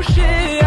débauché.